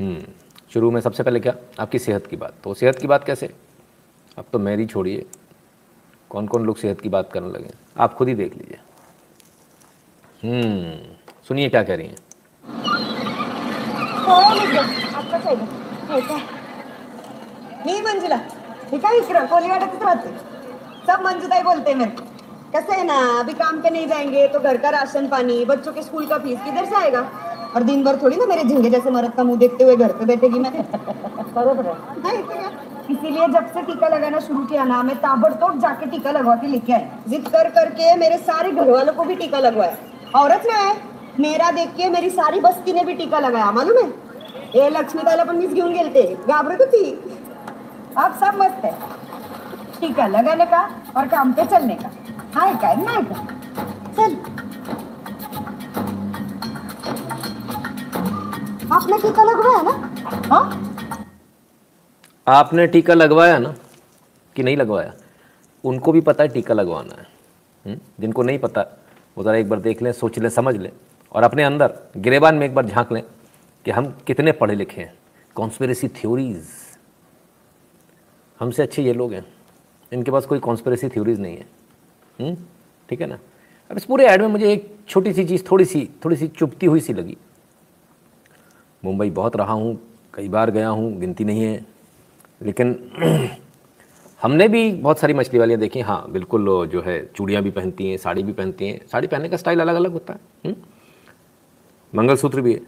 हम्म। शुरू में सबसे पहले क्या? आपकी सेहत की बात। तो सेहत की बात कैसे? अब तो मेरी छोड़िए। कौन कौन लोग सेहत की बात करने लगे? आप खुद ही देख लीजिए। हम्म। सुनिए क्या कह रही हैं। मंजुला सब मंजुताई बोलते मैं कैसे है ना? अभी काम पे नहीं जाएँगे तो घर का राशन पानी, बच्चों के स्कूल का फ़ीस किधर से आएगा? और दिन भर थोड़ी ना मेरे झिंगे जैसे मरद का मुँह देखते हुए घर पे बैठेगी मैं। बरोबर है। तो? इसीलिए जब से टीका लगाना शुरू किया ना मैं ताबड़तोड़ जाके टीका लगवा के लेके आई। जिद कर करके मेरे सारे घर वालों को भी टीका लगवाया। औरत ना है मेरा देख के मेरी सारी बस्ती ने भी टीका लगाया मालूम है? हे लक्ष्मीताईला पण मीच घेऊन गेलते घाबरत होती आप सब मस्त है। टीका लगाने का और काम पे चलने का। हाय काय नाही का चल। आपने टीका लगवाया ना? हाँ? आपने टीका लगवाया ना? कि नहीं लगवाया? उनको भी पता है टीका लगवाना है। हम्म? जिनको नहीं पता, वो ज़रा एक बार देख लें, सोच लें, समझ लें और अपने अंदर गिरेबान में एक बार झाँक लें कि हम कितने पढ़े लिखे हैं। कॉन्स्पिरेसी थ्योरीज हमसे अच्छे ये लोग हैं। इनके पास कोई कॉन्स्पिरेसी थ्योरीज नहीं है। हम्म? ठीक है ना? अब इस पूरे ऐड में मुझे एक छोटी सी चीज़, थोड़ी सी थोड़ी सी चुपती हुई सी लगी। मुंबई बहुत रहा हूँ कई बार गया हूँ गिनती नहीं है। लेकिन हमने भी बहुत सारी मछली वालियाँ देखी। हाँ बिल्कुल जो है चूड़ियाँ भी पहनती हैं साड़ी भी पहनती हैं। साड़ी पहनने का स्टाइल अलग अलग होता है हम्म? मंगलसूत्र भी है।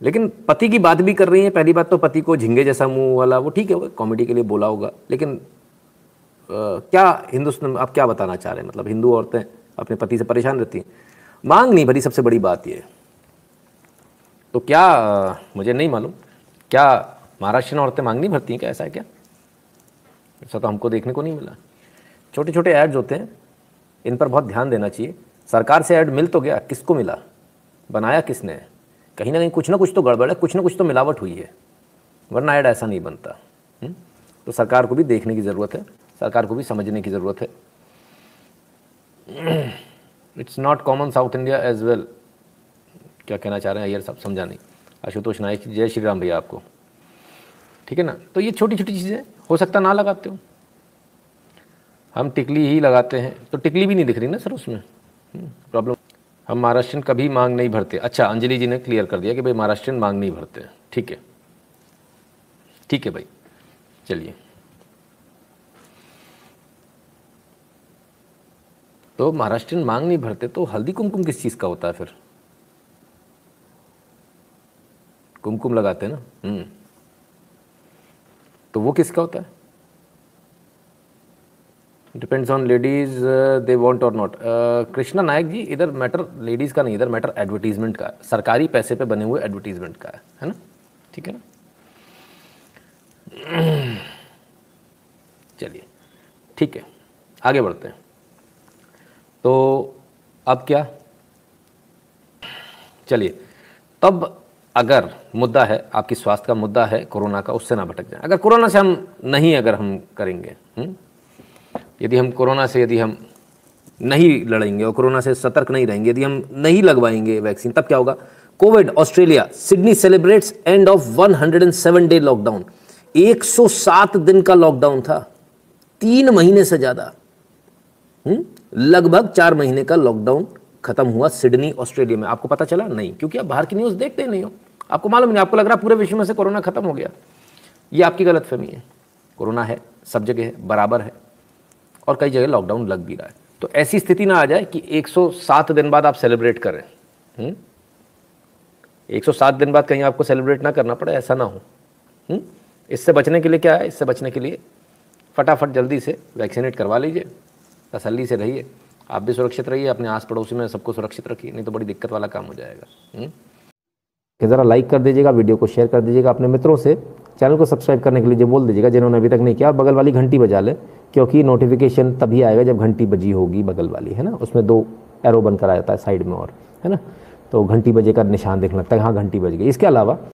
लेकिन पति की बात भी कर रही हैं। पहली बात तो पति को झिंगे जैसा मुँह वाला वो ठीक है कॉमेडी के लिए बोला होगा। लेकिन आ, क्या हिंदुस्तान आप क्या बताना चाह रहे हैं? मतलब हिंदू औरतें अपने पति से परेशान रहती हैं। मांग नहीं भरी सबसे बड़ी बात ये तो क्या, मुझे नहीं मालूम। क्या महाराष्ट्र औरतें मांग नहीं भरती हैं क्या? ऐसा है क्या? ऐसा तो हमको देखने को नहीं मिला। छोटे छोटे ऐड्स होते हैं, इन पर बहुत ध्यान देना चाहिए। सरकार से ऐड मिल तो गया, किसको मिला? बनाया किसने? कहीं ना कहीं कुछ ना कुछ तो गड़बड़ है, कुछ ना कुछ तो मिलावट हुई है। वरना ऐड ऐसा नहीं बनता। हुँ? तो सरकार को भी देखने की ज़रूरत है, सरकार को भी समझने की ज़रूरत है। It's not common South India as well क्या कहना चाह रहे हैं अयर साहब समझा नहीं। आशुतोष नायक जय श्री राम भैया आपको। ठीक है ना? तो ये छोटी छोटी चीज़ें, हो सकता ना लगाते हो। हम टिकली ही लगाते हैं। तो टिकली भी नहीं दिख रही ना सर उसमें? प्रॉब्लम हम महाराष्ट्रियन कभी मांग नहीं भरते। अच्छा अंजलि जी ने क्लियर कर दिया कि भाई महाराष्ट्रियन मांग नहीं भरते। ठीक है। ठीक है भाई। चलिए। तो महाराष्ट्रियन मांग नहीं भरते तो हल्दी कुमकुम किस चीज़ का होता है फिर? कुमकुम लगाते हैं ना? हम्म। तो वो किसका होता है? Depends on ladies they want और नॉट कृष्णा नायक जी इधर मैटर लेडीज़ का नहीं, इधर मैटर एडवर्टीजमेंट का सरकारी पैसे पे बने हुए एडवर्टीजमेंट का है है ना? ठीक है ना? चलिए, ठीक है, आगे बढ़ते हैं। तो अब क्या? चलिए, तब अगर मुद्दा है, आपकी स्वास्थ्य का मुद्दा है, कोरोना का, उससे ना भटक जाए। अगर कोरोना से हम नहीं अगर हम करेंगे हुँ? यदि हम कोरोना से, यदि हम नहीं लड़ेंगे और कोरोना से सतर्क नहीं रहेंगे, यदि हम नहीं लगवाएँगे वैक्सीन, तब क्या होगा? Covid Australia, Sydney celebrates end of 107 day lockdown. 107 दिन का लॉकडाउन था। तीन महीने से ज़्यादा लगभग चार महीने का लॉकडाउन खत्म हुआ सिडनी, ऑस्ट्रेलिया में। आपको पता चला? नहीं। क्योंकि आप बाहर की न्यूज़ देखते नहीं हो। आपको मालूम नहीं। आपको लग रहा पूरे विश्व में से कोरोना खत्म हो गया। ये आपकी गलत है। कोरोना है, सब जगह है, बराबर है। और कई जगह लॉकडाउन लग भी रहा है। तो ऐसी स्थिति ना आ जाए कि 107 दिन बाद आप सेलिब्रेट करें। हुँ? 107 दिन बाद कहीं आपको सेलिब्रेट ना करना पड़े, ऐसा ना हो। हुँ? इससे बचने के लिए क्या है? इससे बचने के लिए फटाफट जल्दी से वैक्सीनेट करवा लीजिए। तसल्ली से रहिए। आप भी सुरक्षित रहिए, अपने आस पड़ोसी में सबको सुरक्षित रखिए, नहीं तो बड़ी दिक्कत वाला काम हो जाएगा। कि ज़रा लाइक कर दीजिएगा, वीडियो को शेयर कर दीजिएगा अपने मित्रों से। चैनल को सब्सक्राइब करने के लिए बोल दीजिएगा, जिन्होंने अभी तक नहीं किया, बगल वाली घंटी बजा लें, क्योंकि नोटिफिकेशन तभी आएगा जब घंटी बजी होगी बगल वाली, है ना? उसमें दो एरो बनकर आ जाता है साइड में और, है ना? तो घंटी बजे का निशान देखने लगता है हाँ घंटी बज गई। इसके अलावा